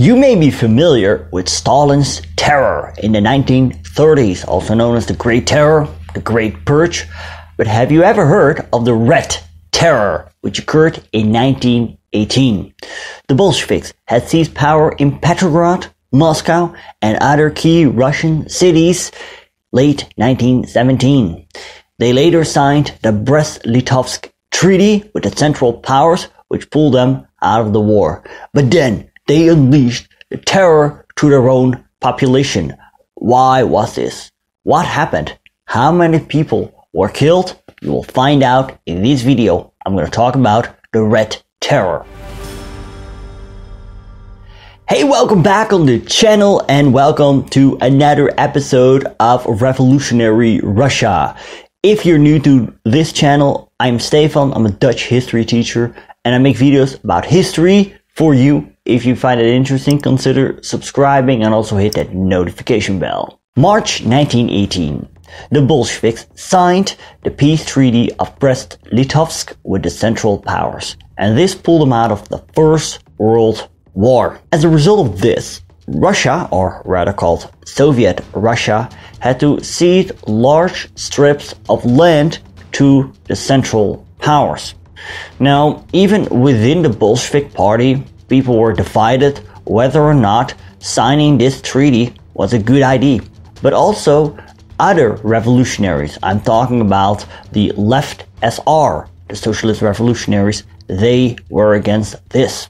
You may be familiar with Stalin's terror in the 1930s, also known as the Great Terror, the Great Purge. But have you ever heard of the Red Terror, which occurred in 1918? The Bolsheviks had seized power in Petrograd, Moscow, and other key Russian cities late 1917. They later signed the Brest-Litovsk Treaty with the Central Powers, which pulled them out of the war. But then they unleashed terror to their own population. Why was this? What happened? How many people were killed? You will find out in this video. I'm going to talk about the Red Terror. Hey, welcome back on the channel and welcome to another episode of Revolutionary Russia. If you're new to this channel, I'm Stefan. I'm a Dutch history teacher and I make videos about history for you. If you find it interesting, consider subscribing and also hit that notification bell. March 1918. The Bolsheviks signed the peace treaty of Brest-Litovsk with the Central Powers, and this pulled them out of the First World War. As a result of this, Russia, or rather called Soviet Russia, had to cede large strips of land to the Central Powers. Now, even within the Bolshevik party, people were divided whether or not signing this treaty was a good idea. But also, other revolutionaries, I'm talking about the left SR, the Socialist Revolutionaries, they were against this.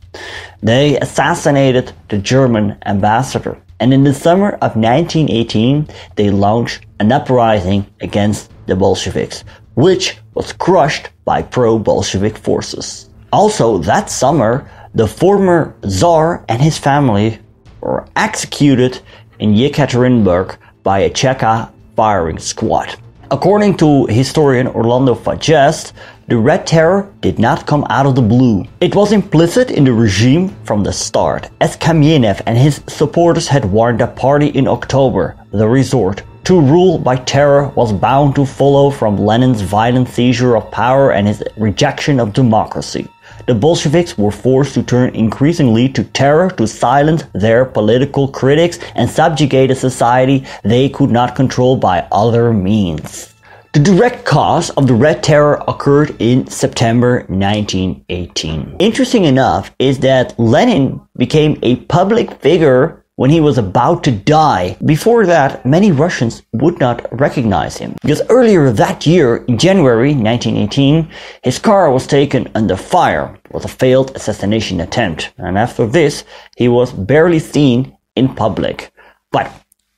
They assassinated the German ambassador. And in the summer of 1918, they launched an uprising against the Bolsheviks, which was crushed by pro-Bolshevik forces. Also, that summer, the former Tsar and his family were executed in Yekaterinburg by a Cheka firing squad. According to historian Orlando Figes, the Red Terror did not come out of the blue. It was implicit in the regime from the start, as Kamenev and his supporters had warned the party in October. The resort to rule by terror was bound to follow from Lenin's violent seizure of power and his rejection of democracy the Bolsheviks were forced to turn increasingly to terror to silence their political critics and subjugate a society they could not control by other means. The direct cause of the Red Terror occurred in September 1918. Interesting enough is that Lenin became a public figure when he was about to die. Before that, many Russians would not recognize him. Because earlier that year, in January 1918, his car was taken under fire. It was a failed assassination attempt. And after this, he was barely seen in public. But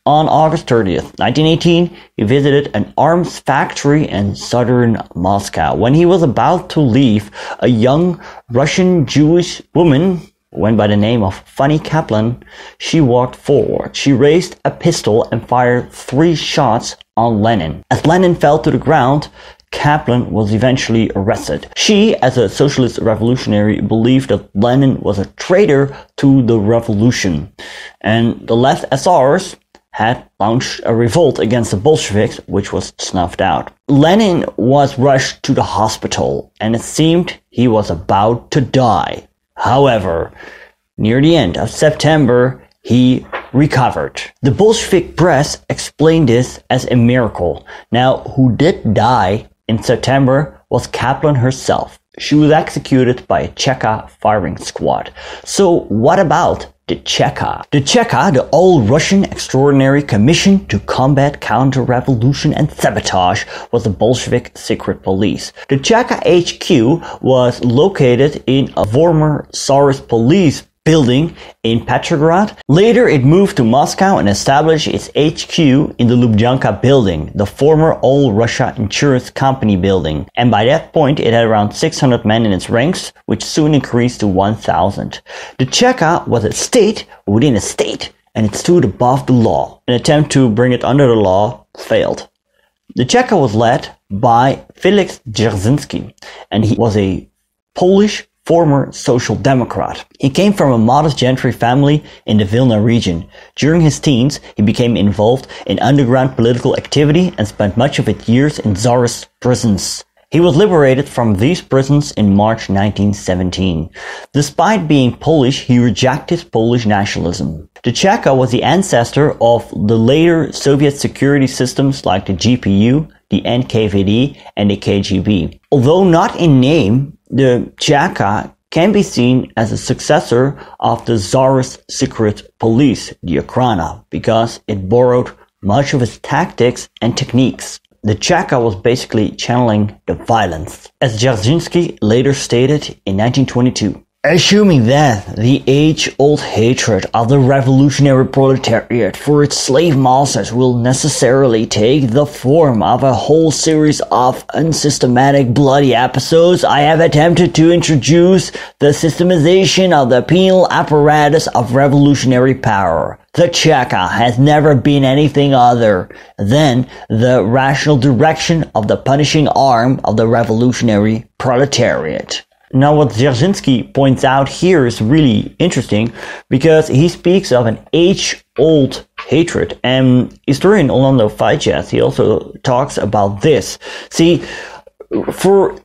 on August 30th, 1918, he visited an arms factory in southern Moscow. When he was about to leave, a young Russian Jewish woman went by the name of Fanny Kaplan, she walked forward. She raised a pistol and fired three shots on Lenin. As Lenin fell to the ground, Kaplan was eventually arrested. She, as a socialist revolutionary, believed that Lenin was a traitor to the revolution. And the left SRs had launched a revolt against the Bolsheviks, which was snuffed out. Lenin was rushed to the hospital, and it seemed he was about to die. However, near the end of September, he recovered. The Bolshevik press explained this as a miracle. Now, who did die in September was Kaplan herself. She was executed by a Cheka firing squad. So, what about the Cheka. The All-Russian Extraordinary Commission to Combat Counter-Revolution and Sabotage, was the Bolshevik secret police. The Cheka HQ was located in a former Tsarist police building in Petrograd. Later, it moved to Moscow and established its HQ in the Lubyanka building, the former All Russia Insurance Company building. And by that point, it had around 600 men in its ranks, which soon increased to 1,000. The Cheka was a state within a state, and it stood above the law. An attempt to bring it under the law failed. The Cheka was led by Felix Dzerzhinsky, and he was a Polish former social democrat. He came from a modest gentry family in the Vilna region. During his teens, he became involved in underground political activity and spent much of his years in Tsarist prisons. He was liberated from these prisons in March 1917. Despite being Polish, he rejected Polish nationalism. The Cheka was the ancestor of the later Soviet security systems like the GPU, the NKVD, and the KGB. Although not in name, the Cheka can be seen as a successor of the Tsarist secret police, the Okhrana, because it borrowed much of its tactics and techniques. The Cheka was basically channeling the violence. As Dzerzhinsky later stated in 1922, Assuming that the age-old hatred of the revolutionary proletariat for its slave masters will necessarily take the form of a whole series of unsystematic bloody episodes, I have attempted to introduce the systemization of the penal apparatus of revolutionary power. The Cheka has never been anything other than the rational direction of the punishing arm of the revolutionary proletariat. Now, what Dzerzhinsky points out here is really interesting because he speaks of an age-old hatred, and historian Orlando Figes he also talks about this. See, for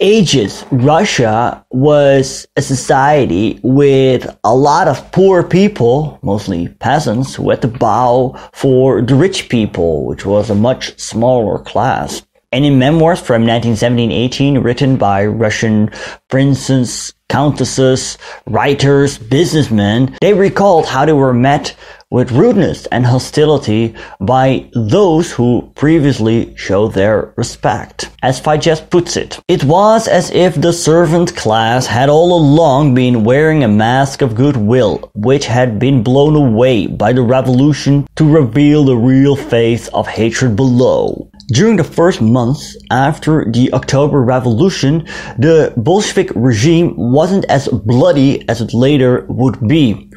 ages, Russia was a society with a lot of poor people, mostly peasants, who had to bow for the rich people, which was a much smaller class. And in memoirs from 1917-18 written by Russian princes, countesses, writers, businessmen, they recalled how they were met with rudeness and hostility by those who previously showed their respect. As Figes puts it, it was as if the servant class had all along been wearing a mask of goodwill, which had been blown away by the revolution to reveal the real face of hatred below. During the first months after the October Revolution, the Bolshevik regime wasn't as bloody as it later would be.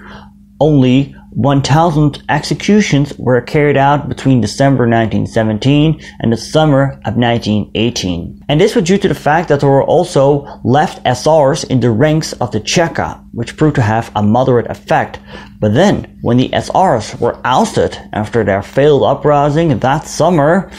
Only 1,000 executions were carried out between December 1917 and the summer of 1918. And this was due to the fact that there were also left SRs in the ranks of the Cheka, which proved to have a moderate effect. But then, when the SRs were ousted after their failed uprising that summer,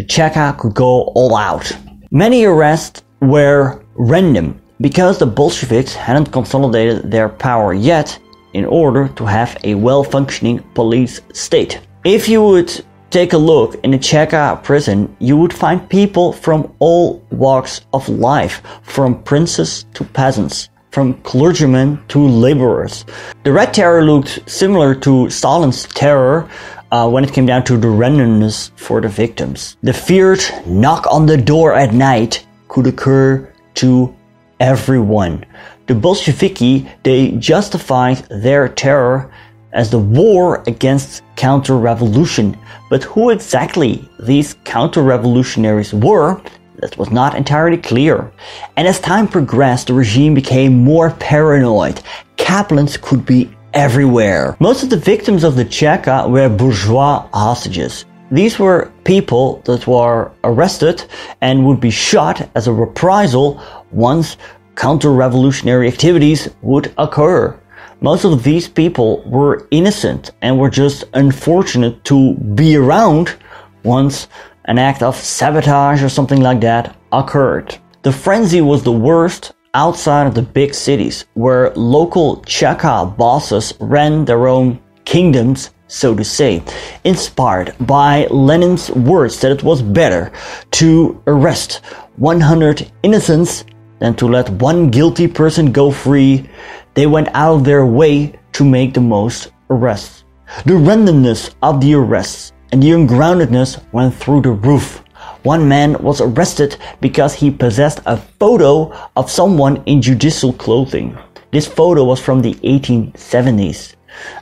the Cheka could go all out. Many arrests were random because the Bolsheviks hadn't consolidated their power yet in order to have a well-functioning police state. If you would take a look in the Cheka prison, you would find people from all walks of life, from princes to peasants, from clergymen to laborers. The Red Terror looked similar to Stalin's terror uh, when it came down to the randomness for the victims. The feared knock on the door at night could occur to everyone. The Bolsheviki, they justified their terror as the war against counter-revolution. But who exactly these counter-revolutionaries were, that was not entirely clear. And as time progressed, the regime became more paranoid. Kaplans could be everywhere. Most of the victims of the Cheka were bourgeois hostages. These were people that were arrested and would be shot as a reprisal once counter-revolutionary activities would occur. Most of these people were innocent and were just unfortunate to be around once an act of sabotage or something like that occurred. The frenzy was the worst outside of the big cities, where local Cheka bosses ran their own kingdoms, so to say, inspired by Lenin's words that it was better to arrest 100 innocents than to let one guilty person go free, they went out of their way to make the most arrests. The randomness of the arrests and the ungroundedness went through the roof. One man was arrested because he possessed a photo of someone in judicial clothing. This photo was from the 1870s.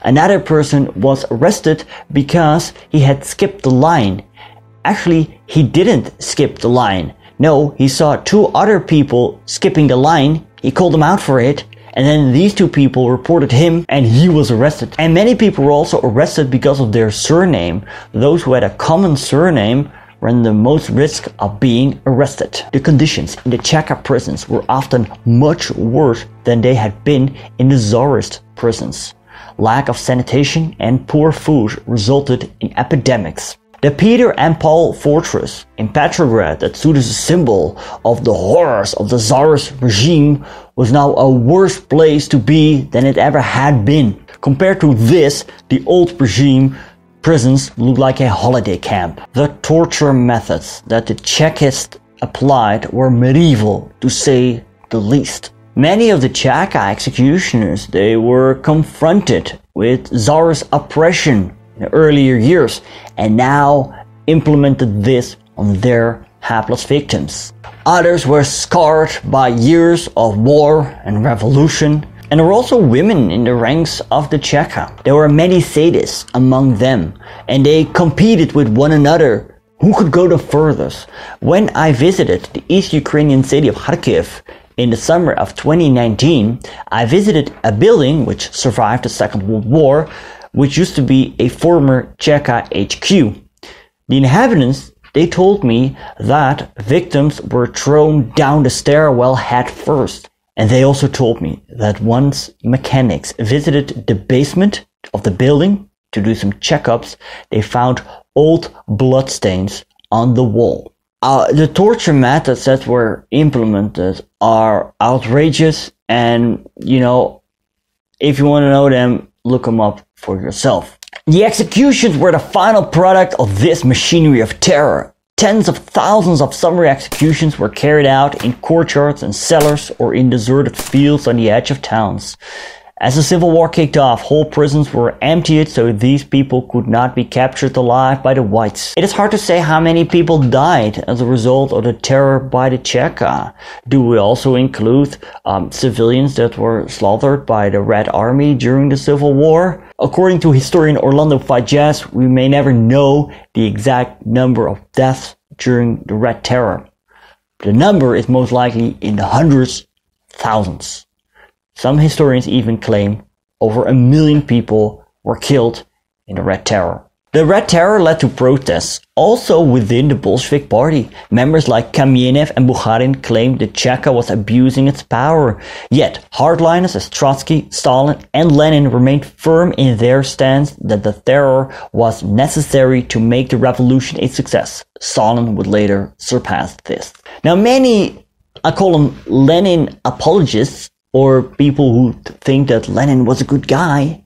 Another person was arrested because he had skipped the line. Actually, he didn't skip the line. No, he saw two other people skipping the line. He called them out for it. And then these two people reported him and he was arrested. And many people were also arrested because of their surname. Those who had a common surname ran the most risk of being arrested. The conditions in the Cheka prisons were often much worse than they had been in the Tsarist prisons. Lack of sanitation and poor food resulted in epidemics. The Peter and Paul Fortress in Petrograd that stood as a symbol of the horrors of the Tsarist regime was now a worse place to be than it ever had been. Compared to this, the old regime prisons looked like a holiday camp. The torture methods that the Chekists applied were medieval to say the least. Many of the Cheka executioners, they were confronted with Tsarist oppression in earlier years and now implemented this on their hapless victims. Others were scarred by years of war and revolution, and there were also women in the ranks of the Cheka. There were many sadists among them, and they competed with one another who could go the furthest. When I visited the East Ukrainian city of Kharkiv in the summer of 2019, I visited a building which survived the Second World War which used to be a former Cheka HQ. The inhabitants they told me that victims were thrown down the stairwell head first. And they also told me that once mechanics visited the basement of the building to do some checkups, they found old bloodstains on the wall. Uh, the torture methods that were implemented are outrageous and, you know, if you want to know them, look them up for yourself. The executions were the final product of this machinery of terror. Tens of thousands of summary executions were carried out in courtyards and cellars or in deserted fields on the edge of towns. As the civil war kicked off, whole prisons were emptied so these people could not be captured alive by the whites. It is hard to say how many people died as a result of the terror by the Cheka. Do we also include um, civilians that were slaughtered by the Red Army during the Civil War? According to historian Orlando Figes, we may never know the exact number of deaths during the Red Terror. The number is most likely in the hundreds, thousands. Some historians even claim over a million people were killed in the Red Terror. The Red Terror led to protests also within the Bolshevik party. Members like Kamenev and Bukharin claimed that Cheka was abusing its power. Yet, hardliners as Trotsky, Stalin, and Lenin remained firm in their stance that the terror was necessary to make the revolution a success. Stalin would later surpass this. Now, many, I call them Lenin apologists, or people who think that Lenin was a good guy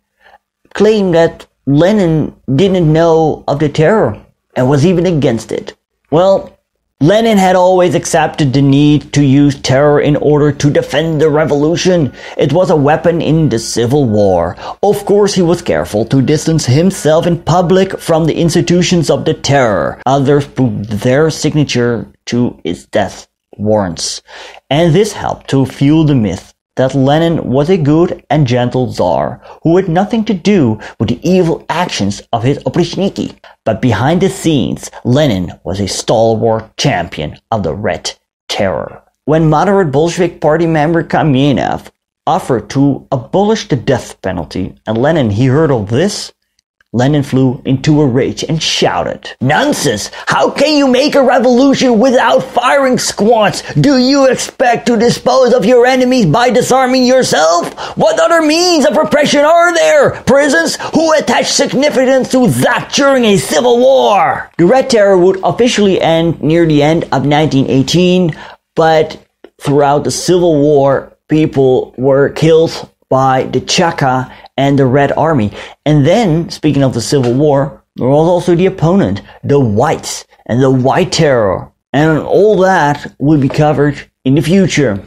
claim that Lenin didn't know of the terror and was even against it. Well, Lenin had always accepted the need to use terror in order to defend the revolution. It was a weapon in the civil war. Of course, he was careful to distance himself in public from the institutions of the terror. Others put their signature to its death warrants. And this helped to fuel the myth that Lenin was a good and gentle Tsar who had nothing to do with the evil actions of his oprichniki. But behind the scenes, Lenin was a stalwart champion of the Red Terror. When moderate Bolshevik party member Kamenev offered to abolish the death penalty, and Lenin he heard of this, Lenin flew into a rage and shouted, Nonsense! How can you make a revolution without firing squads? Do you expect to dispose of your enemies by disarming yourself? What other means of repression are there? Prisons? Who attach significance to that during a civil war? The Red Terror would officially end near the end of 1918, but throughout the Civil War, people were killed by the Cheka and the Red Army. And then, speaking of the Civil War, there was also the opponent, the Whites, and the White Terror. And all that will be covered in the future.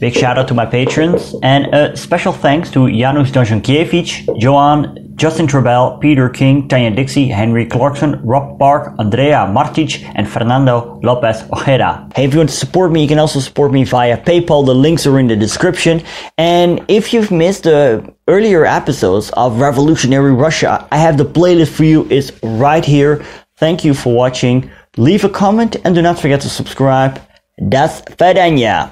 Big shout out to my patrons and a special thanks to Janusz Dozhankiewicz, Joanne, Justin Trebell, Peter King, Tanya Dixie, Henry Clarkson, Rob Park, Andrea Martic, and Fernando Lopez Ojeda. Hey, if you want to support me, you can also support me via PayPal. The links are in the description. And if you've missed the earlier episodes of Revolutionary Russia, I have the playlist for you. It's right here. Thank you for watching. Leave a comment and do not forget to subscribe. Das Fedenya.